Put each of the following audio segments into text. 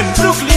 en Brooklyn.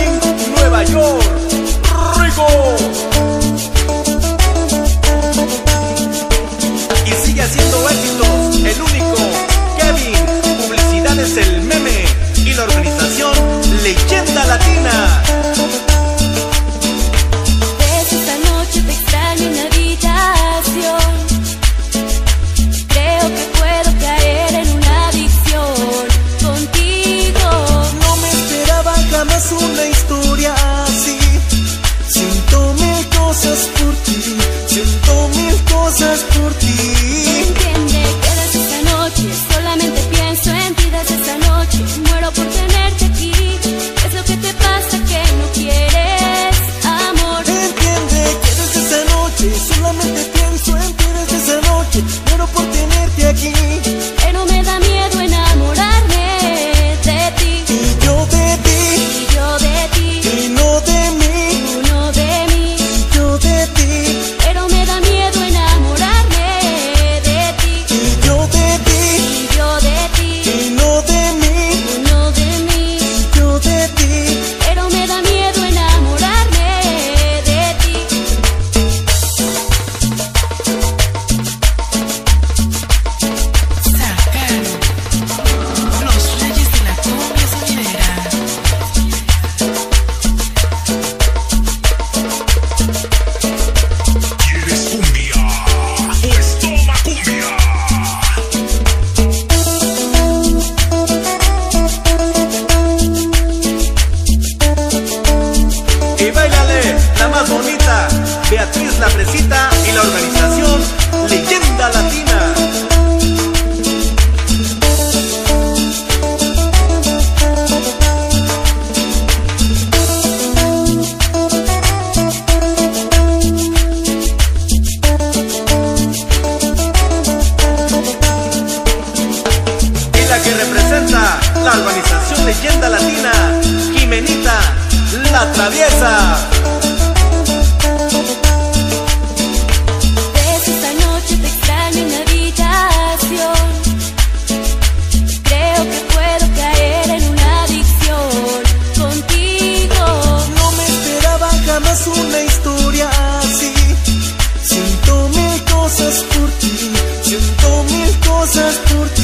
Siento mil cosas por ti. Leyenda latina, Jimenita, la traviesa. Esas noches extrañas en la habitación, creo que puedo caer en una adicción contigo. No me esperaba jamás una historia así. Siento mil cosas por ti, siento mil cosas por ti.